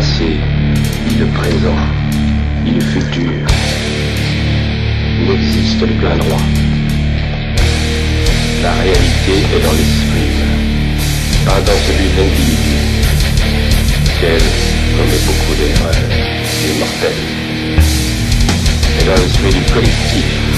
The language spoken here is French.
passé, ni le présent, ni le futur. Il existe le plein droit. La réalité est dans l'esprit, pas dans celui de l'individu. Quel commet beaucoup d'erreurs, est mortel. Et dans l'esprit du collectif,